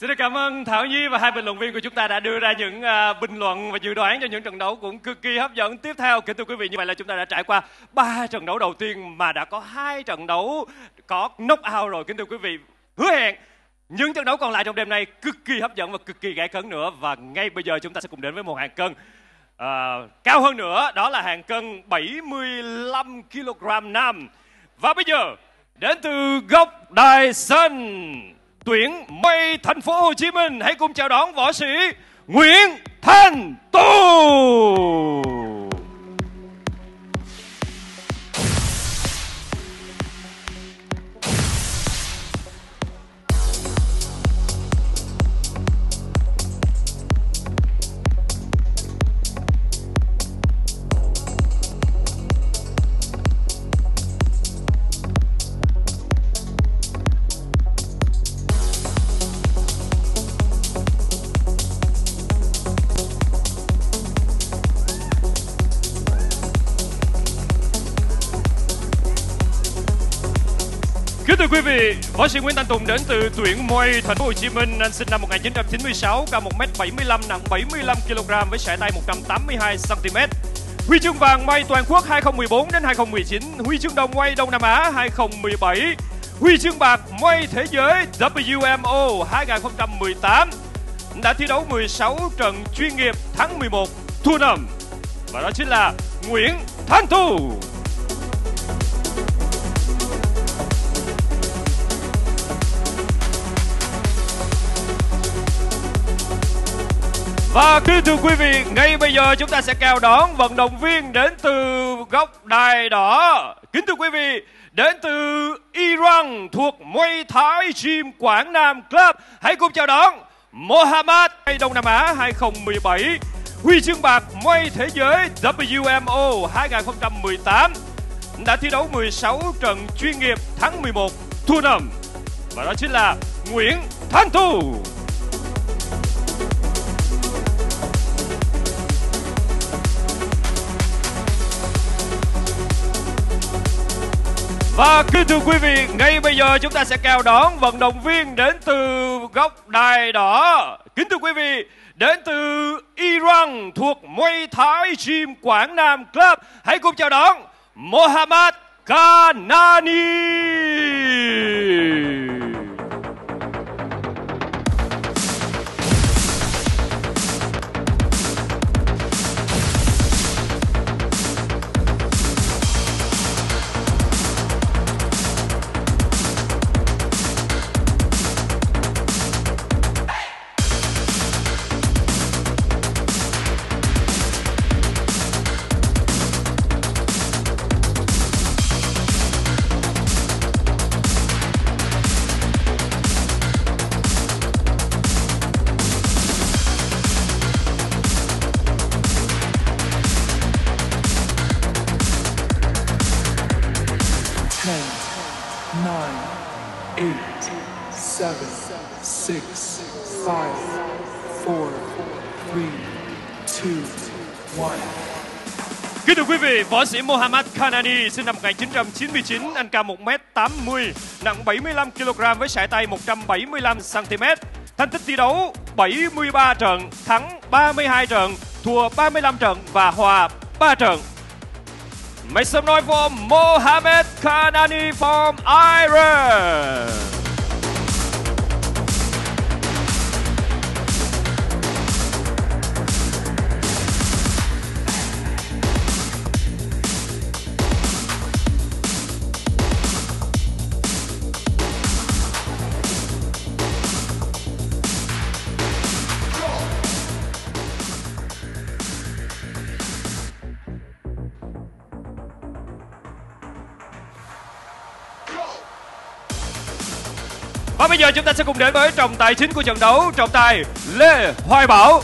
Xin cảm ơn Thảo Nhi và hai bình luận viên của chúng ta đã đưa ra những uh, bình luận và dự đoán cho những trận đấu cũng cực kỳ hấp dẫn. Tiếp theo, kính thưa quý vị, như vậy là chúng ta đã trải qua ba trận đấu đầu tiên mà đã có hai trận đấu có knock out rồi. Kính thưa quý vị, hứa hẹn những trận đấu còn lại trong đêm nay cực kỳ hấp dẫn và cực kỳ gay cấn nữa. Và ngay bây giờ chúng ta sẽ cùng đến với một hàng cân uh, cao hơn nữa, đó là hàng cân 75 kg nam. Và bây giờ, đến từ góc Đài Sân tuyển mây thành phố Hồ Chí Minh hãy cùng chào đón võ sĩ Nguyễn Thanh Tu. Võ sĩ Nguyễn Thanh Tùng đến từ tuyển Muay Thành phố Hồ Chí Minh. Anh sinh năm 1996, cao 1m75, nặng 75 kg với sải tay 182 cm. Huy chương vàng Muay toàn quốc 2014 đến 2019, huy chương đồng Muay Đông Nam Á 2017, huy chương bạc Muay thế giới WMO 2018. Đã thi đấu 16 trận chuyên nghiệp, thắng 11, thua 5. Và đó chính là Nguyễn Thanh Tùng. Và kính thưa quý vị, ngay bây giờ chúng ta sẽ chào đón vận động viên đến từ góc đài đỏ. Kính thưa quý vị, đến từ Iran thuộc Muay Thái Gym Quảng Nam Club. Hãy cùng chào đón Mohammad Đông Nam Á 2017, huy chương bạc Muay Thế giới WMO 2018. Đã thi đấu 16 trận chuyên nghiệp, thắng 11, thua 5. Và đó chính là Nguyễn Thanh Thu. Và kính thưa quý vị, ngay bây giờ chúng ta sẽ chào đón vận động viên đến từ góc đài đỏ. Kính thưa quý vị, đến từ Iran thuộc Muay Thái Gym Quảng Nam Club. Hãy cùng chào đón Mohammad Kanani. Three, two. Kính thưa quý vị, võ sĩ Mohammad Kanani sinh năm 1999, anh cao 1m80, nặng 75 kg với sải tay 175 cm. Thành tích thi đấu 73 trận, thắng 32 trận, thua 35 trận và hòa 3 trận. Make some noise for Mohammad Kanani from Iran. Và bây giờ chúng ta sẽ cùng đến với trọng tài chính của trận đấu, trọng tài Lê Hoài Bảo.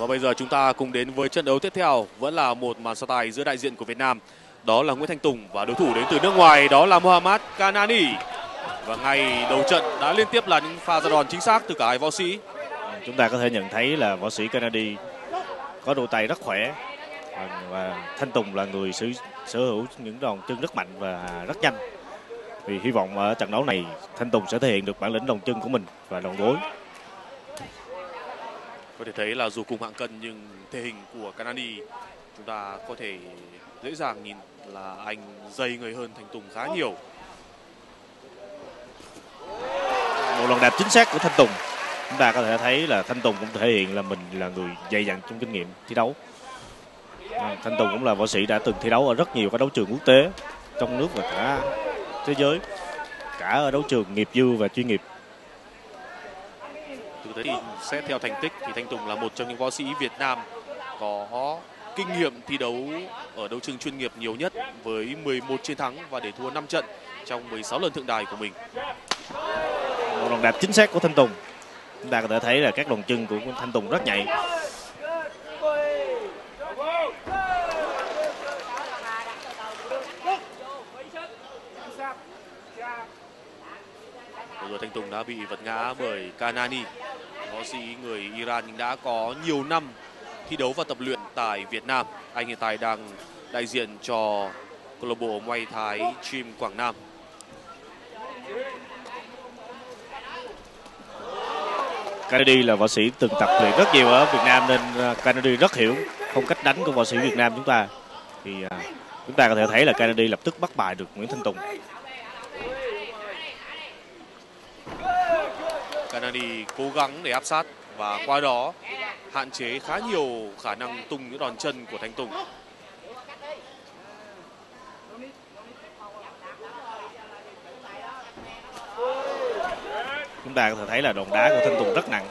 Và bây giờ chúng ta cùng đến với trận đấu tiếp theo vẫn là một màn so tài giữa đại diện của Việt Nam. Đó là Nguyễn Thanh Tùng và đối thủ đến từ nước ngoài đó là Mohammad Kanani. Và ngay đầu trận đã liên tiếp là những pha ra đòn chính xác từ cả hai võ sĩ. Chúng ta có thể nhận thấy là võ sĩ Kanani có đôi tay rất khỏe và Thanh Tùng là người sở, sở hữu những đòn chân rất mạnh và rất nhanh. Vì hy vọng ở trận đấu này Thanh Tùng sẽ thể hiện được bản lĩnh đòn chân của mình và đòn gối. Có thể thấy là dù cùng hạng cân nhưng thể hình của Canani chúng ta có thể dễ dàng nhìn là anh dày người hơn Thanh Tùng khá nhiều. Một lần đạp chính xác của Thanh Tùng chúng ta có thể thấy là Thanh Tùng cũng thể hiện là mình là người dày dặn trong kinh nghiệm thi đấu. À, Thanh Tùng cũng là võ sĩ đã từng thi đấu ở rất nhiều các đấu trường quốc tế, trong nước và cả thế giới cả ở đấu trường nghiệp dư và chuyên nghiệp thế thì xét theo thành tích thì Thanh Tùng là một trong những võ sĩ Việt Nam có kinh nghiệm thi đấu ở đấu trường chuyên nghiệp nhiều nhất với 11 chiến thắng và để thua 5 trận trong 16 lần thượng đài của mình. Một lần đạp chính xác của Thanh Tùng. Chúng ta có thể thấy là các đòn chân của Thanh Tùng rất nhạy. Vừa Thanh Tùng đã bị vật ngã bởi Kanani võ sĩ người Iran nhưng đã có nhiều năm thi đấu và tập luyện tại Việt Nam. Anh hiện tại đang đại diện cho câu lạc bộ Muay Thái Gym Quảng Nam. Kennedy là võ sĩ từng tập luyện rất nhiều ở Việt Nam nên à, Kennedy rất hiểu phong cách đánh của võ sĩ Việt Nam chúng ta. Thì à, chúng ta có thể thấy là Kennedy lập tức bắt bài được Nguyễn Thanh Tùng. Kanani cố gắng để áp sát và qua đó hạn chế khá nhiều khả năng tung những đòn chân của Thanh Tùng. Chúng ta có thể thấy là đòn đá của Thanh Tùng rất nặng.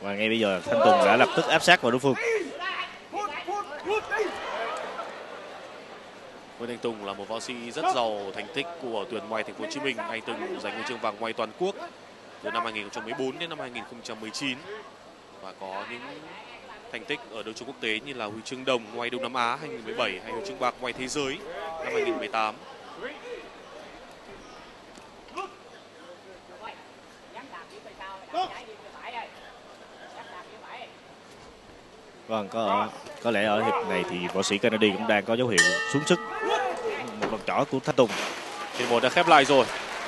Và ngay bây giờ Thanh Tùng đã lập tức áp sát vào đối phương. Nguyễn Thanh Tùng là một võ sĩ rất giàu thành tích của tuyển ngoài thành phố Hồ Chí Minh. Anh từng giành huy chương vàng ngoài toàn quốc từ năm 2014 đến năm 2019 và có những thành tích ở đấu trường quốc tế như là huy chương đồng ngoài Đông Nam Á 2017 hay huy chương bạc ngoài thế giới năm 2018. Vâng, có có lẽ ở hiệp này thì võ sĩ Kennedy cũng đang có dấu hiệu xuống sức. Một lần trỏ của Thanh Tùng. Hiệp một đã khép lại rồi.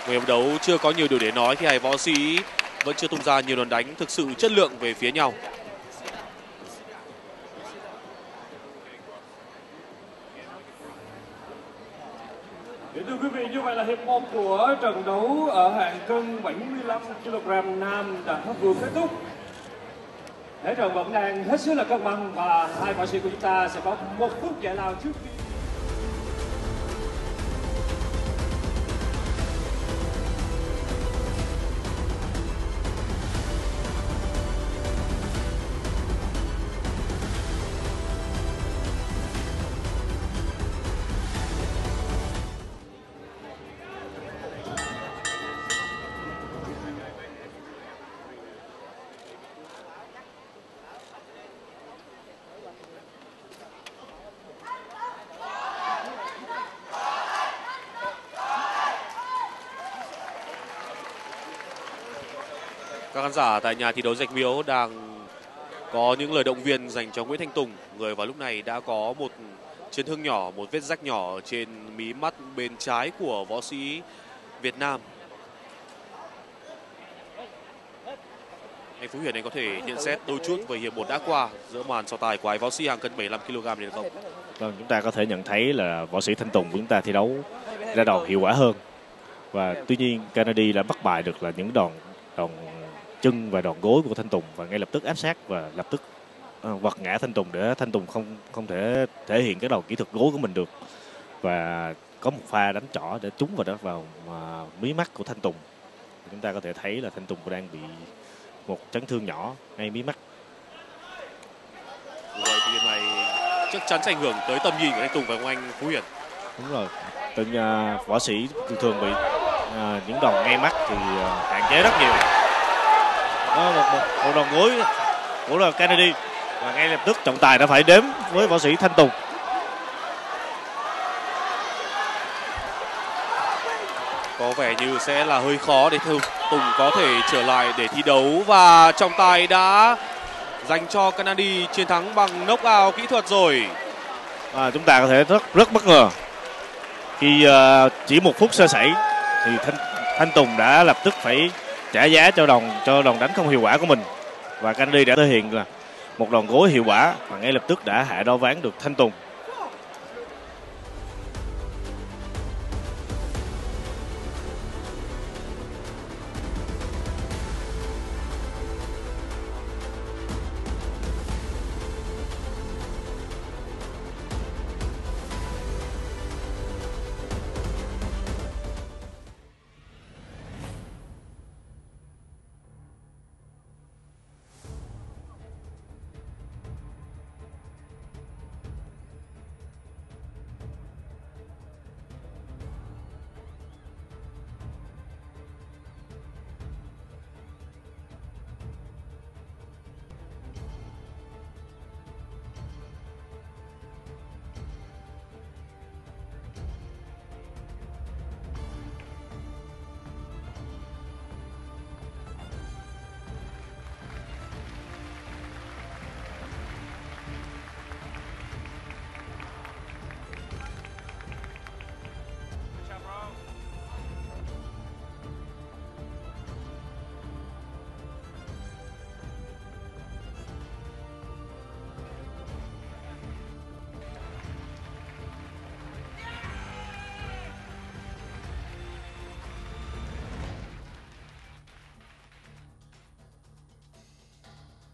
Người hiệp đấu chưa có nhiều điều để nói khi hai võ sĩ vẫn chưa tung ra nhiều đòn đánh thực sự chất lượng về phía nhau. Thưa quý vị, như vậy là hiệp 1 của trận đấu ở hạng cân 75 kg nam đã vừa kết thúc. Thế trận vẫn đang hết sức là cân bằng và hai võ sĩ của chúng ta sẽ có một phút giải lao trước khi Các khán giả tại nhà thi đấu Rạch Miếu đang có những lời động viên dành cho Nguyễn Thanh Tùng, người vào lúc này đã có một chấn thương nhỏ, một vết rách nhỏ trên mí mắt bên trái của võ sĩ Việt Nam. Anh Phú Huyền anh có thể nhận xét đôi chút về hiệp một đã qua giữa màn so tài của hai võ sĩ hàng cân 75 kg này được không? Vâng, chúng ta có thể nhận thấy là võ sĩ Thanh Tùng của chúng ta thi đấu ra đòn hiệu quả hơn. Và tuy nhiên Kennedy đã bắt bài được là những đòn đòn chân và đòn gối của Thanh Tùng và ngay lập tức áp sát và lập tức vật ngã Thanh Tùng để Thanh Tùng không không thể thể hiện cái đòn kỹ thuật gối của mình được. Và có một pha đánh trỏ để trúng vào đó vào uh, mí mắt của Thanh Tùng. Chúng ta có thể thấy là Thanh Tùng đang bị một chấn thương nhỏ ngay mí mắt. Vậy thì điều này chắc chắn sẽ ảnh hưởng tới tầm nhìn của Thanh Tùng và ông anh Phú Hiền. đúng rồi. Từng uh, võ sĩ thường thường bị uh, những đòn ngay mắt thì uh, hạn chế rất nhiều đó, một, một, một đòn gối của là Kennedy. Và ngay lập tức trọng tài đã phải đếm với võ sĩ Thanh Tùng. Có vẻ như sẽ là hơi khó để Tùng có thể trở lại để thi đấu. Và trọng tài đã dành cho Kennedy chiến thắng bằng knockout kỹ thuật rồi. À, chúng ta có thể rất rất bất ngờ khi uh, chỉ một phút sơ sẩy thì Thanh Thanh Tùng đã lập tức phải trả giá cho đòn cho đòn đánh không hiệu quả của mình. Và Kennedy đã thể hiện là một đòn gối hiệu quả và ngay lập tức đã hạ đo ván được Thanh Tùng.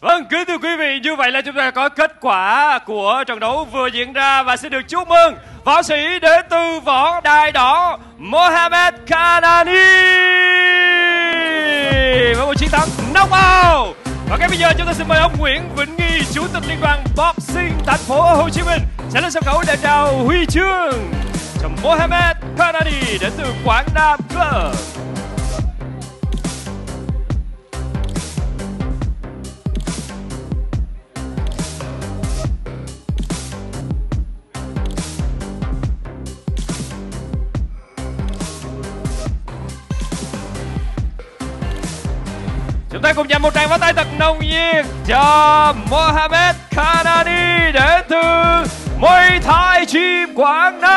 Vâng, kính thưa quý vị, như vậy là chúng ta có kết quả của trận đấu vừa diễn ra và xin được chúc mừng võ sĩ đến từ võ đài đỏ Mohamed Kanani với một chiến thắng knockout. Và ngay bây giờ chúng ta xin mời ông Nguyễn Vĩnh Nghi, Chủ tịch Liên đoàn Boxing thành phố Hồ Chí Minh sẽ lên sân khấu để trao huy chương cho Mohamed Kanani đến từ Quảng Nam Club. Chúng ta cùng dành một tràng pháo tay thật nồng nhiệt cho Mohamed Kanani đến từ Muay Thai Gym Quảng Nam.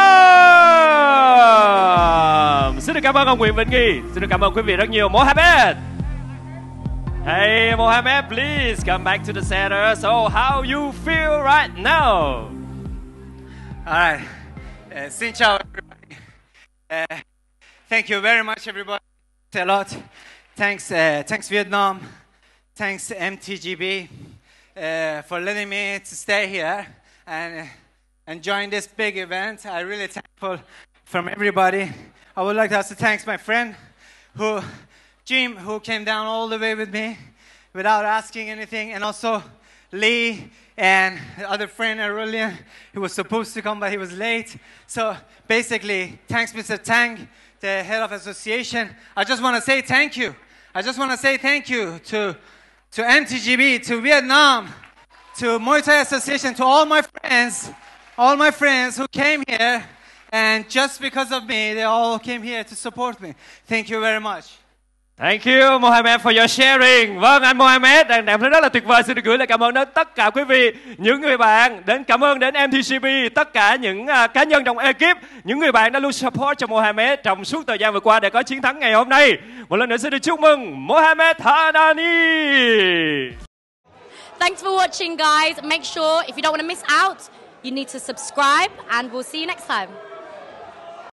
Xin được cảm ơn ông Nguyễn Vĩnh Nghi. Xin được cảm ơn quý vị rất nhiều. Mohamed. Hey Mohamed, please come back to the center. So how you feel right now? Hi. Uh, xin chào everybody. Uh, thank you very much everybody. A lot. Thanks, uh, thanks Vietnam. Thanks MTGB uh, for letting me to stay here and uh, and join this big event. I really thankful from everybody. I would like to also thanks my friend who Jim who came down all the way with me without asking anything and also Lee and the other friend Aurelian who was supposed to come but he was late. So basically, thanks Mr. Tang, the head of association. I just want to say thank you. I just want to say thank you to, to MTGB, to Vietnam, to Muay Thai Association, to all my friends, all my friends who came here, and just because of me, they all came here to support me. Thank you very much. Thank you Mohamed for your sharing. Vâng, anh Mohamed đang đẹp rất là tuyệt vời. Xin được gửi lời cảm ơn đến tất cả quý vị, những người bạn, đến cảm ơn đến MTCB, tất cả những uh, cá nhân trong ekip, những người bạn đã luôn support cho Mohamed trong suốt thời gian vừa qua để có chiến thắng ngày hôm nay. Một lần nữa xin được chúc mừng Mohamed Hanani. Thanks for watching, guys. Make sure if you don't want to miss out, you need to subscribe, and we'll see you next time.